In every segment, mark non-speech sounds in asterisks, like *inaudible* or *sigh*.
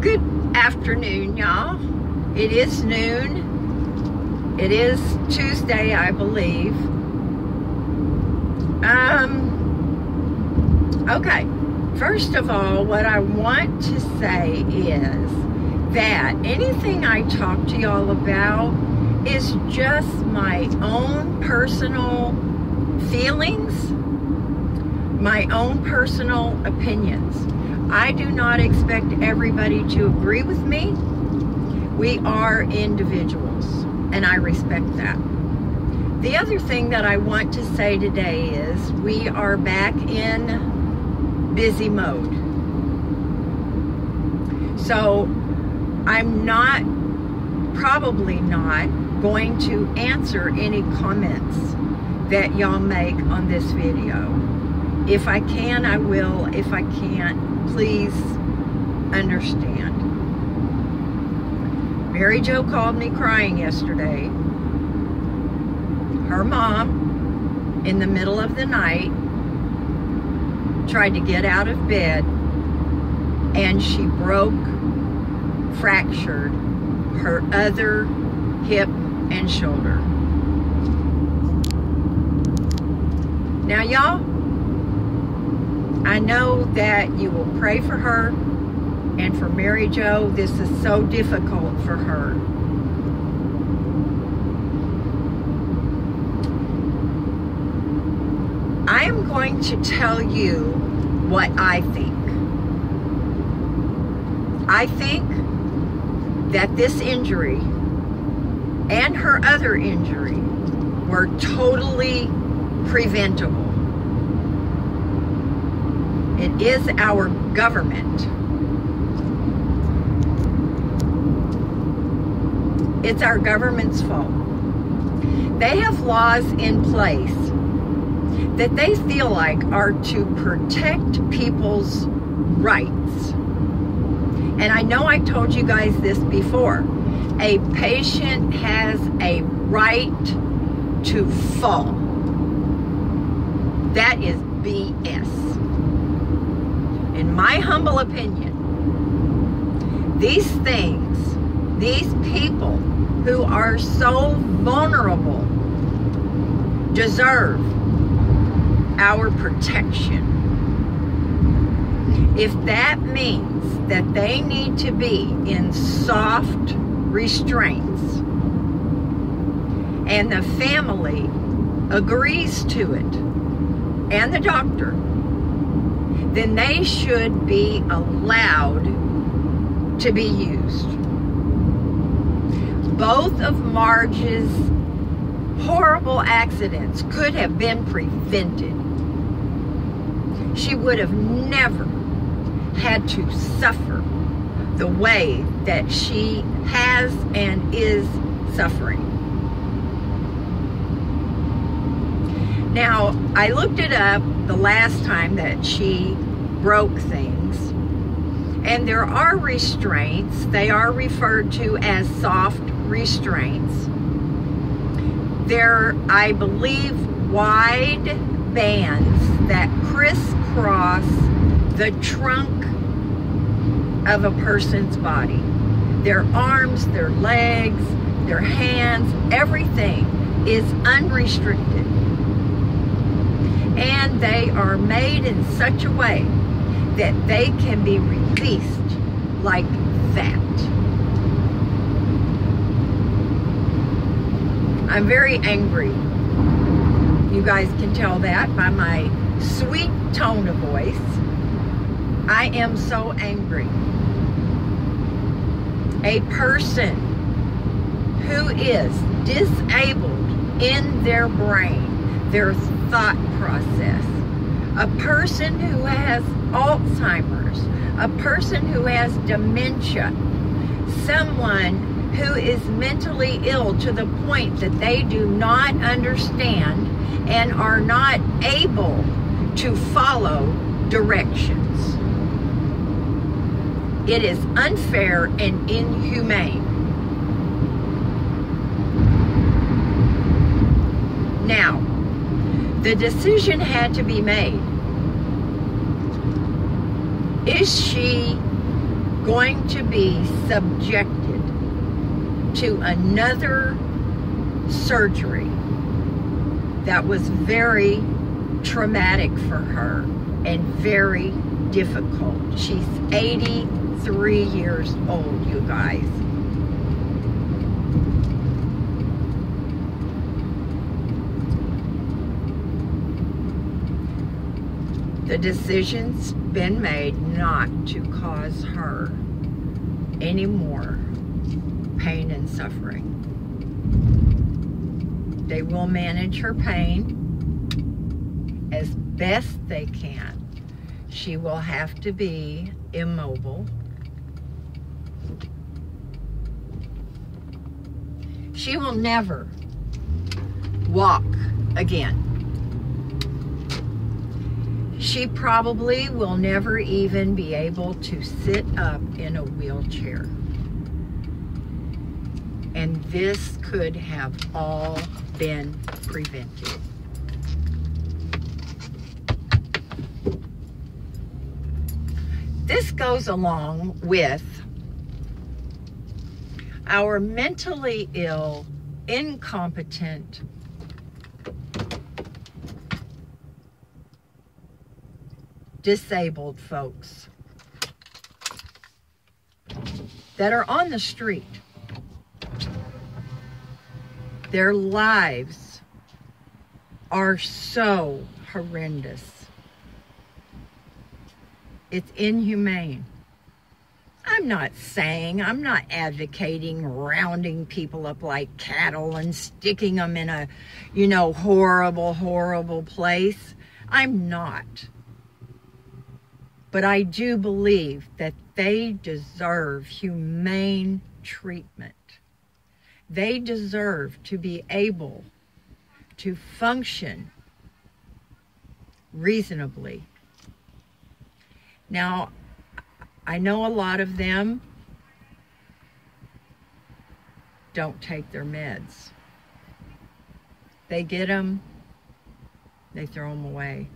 Good afternoon, y'all. It is noon. It is Tuesday, I believe. Um, okay. First of all, what I want to say is that anything I talk to y'all about is just my own personal feelings, my own personal opinions. I do not expect everybody to agree with me. We are individuals, and I respect that. The other thing that I want to say today is we are back in busy mode. So I'm not, probably not, going to answer any comments that y'all make on this video. If I can, I will. If I can't, please understand. Mary Jo called me crying yesterday. Her mom, in the middle of the night, tried to get out of bed and she broke, fractured her other hip and shoulder. Now, y'all, I know that you will pray for her and for Mary Jo. This is so difficult for her. I am going to tell you what I think. I think that this injury and her other injury were totally preventable. It is our government. It's our government's fault. They have laws in place that they feel like are to protect people's rights. And I know I told you guys this before. A patient has a right to fall. That is BS. In my humble opinion, these things, these people who are so vulnerable deserve our protection. If that means that they need to be in soft restraints and the family agrees to it and the doctor, then they should be allowed to be used. Both of Marge's horrible accidents could have been prevented. She would have never had to suffer the way that she has and is suffering. Now, I looked it up the last time that she broke things, and there are restraints. They are referred to as soft restraints. They're, I believe, wide bands that crisscross the trunk of a person's body. Their arms, their legs, their hands, everything is unrestricted. And they are made in such a way that they can be released like that. I'm very angry. You guys can tell that by my sweet tone of voice. I am so angry. A person who is disabled in their brain, their thought process, a person who has Alzheimer's, a person who has dementia, someone who is mentally ill to the point that they do not understand and are not able to follow directions. It is unfair and inhumane. Now, the decision had to be made. Is she going to be subjected to another surgery that was very traumatic for her and very difficult. She's 83 years old, you guys. The decision's been made not to cause her any more pain and suffering. They will manage her pain as best they can. She will have to be immobile. She will never walk again. She probably will never even be able to sit up in a wheelchair. And this could have all been prevented. This goes along with our mentally ill, incompetent, disabled folks that are on the street. Their lives are so horrendous. It's inhumane. I'm not saying, I'm not advocating rounding people up like cattle and sticking them in a, you know, horrible, horrible place. I'm not. But I do believe that they deserve humane treatment. They deserve to be able to function reasonably now, I know a lot of them don't take their meds. They get them, they throw them away.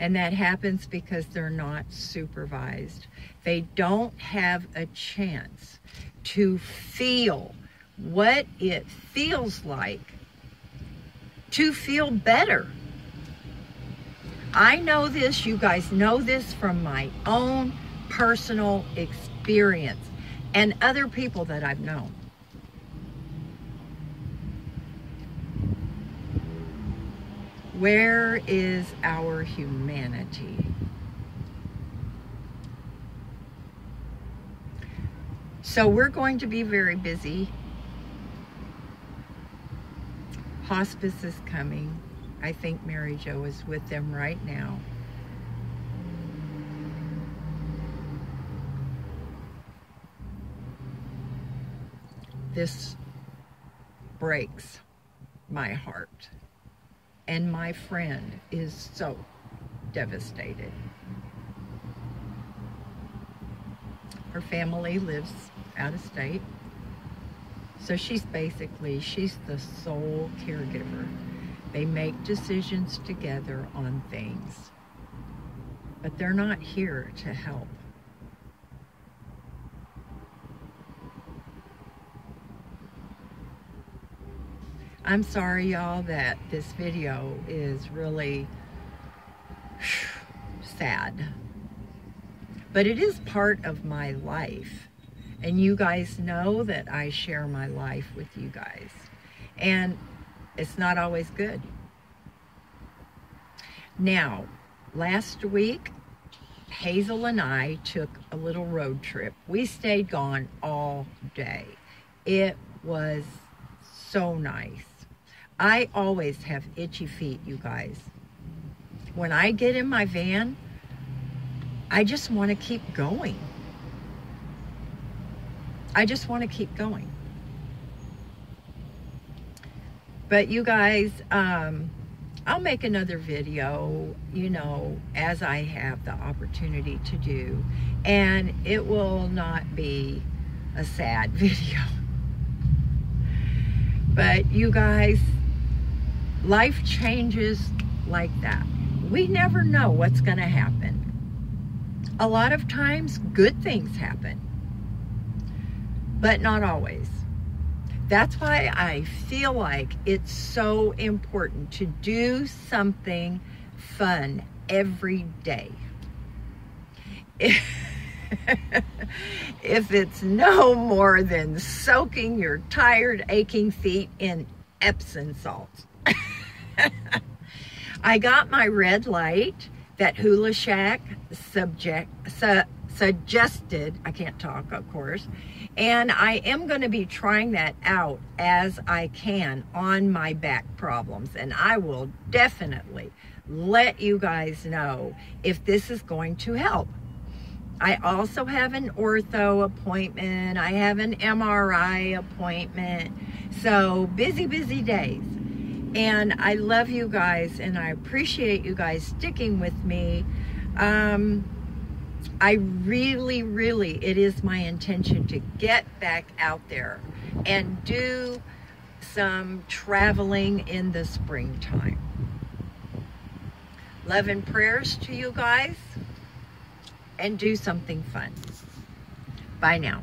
And that happens because they're not supervised. They don't have a chance to feel what it feels like to feel better. I know this, you guys know this from my own personal experience and other people that I've known. Where is our humanity? So we're going to be very busy. Hospice is coming. I think Mary Jo is with them right now. This breaks my heart. And my friend is so devastated. Her family lives out of state. So she's basically, she's the sole caregiver. They make decisions together on things, but they're not here to help. I'm sorry, y'all, that this video is really sad. But it is part of my life. And you guys know that I share my life with you guys. And it's not always good. Now, last week, Hazel and I took a little road trip. We stayed gone all day. It was so nice. I always have itchy feet, you guys. When I get in my van, I just want to keep going. I just want to keep going. But you guys, um, I'll make another video, you know, as I have the opportunity to do. And it will not be a sad *laughs* video. But you guys, life changes like that. We never know what's going to happen. a lot of times good things happen, but not always. That's why I feel like it's so important to do something fun every day. If, *laughs* if it's no more than soaking your tired, aching feet in Epsom salt. I got my red light that Hula Shack subject, su, suggested. I can't talk, of course. And I am going to be trying that out as I can on my back problems. And I will definitely let you guys know if this is going to help. I also have an ortho appointment. I have an MRI appointment. So busy, busy days. And I love you guys and I appreciate you guys sticking with me. Um, I really, really, it is my intention to get back out there and do some traveling in the springtime. Love and prayers to you guys and do something fun. Bye now.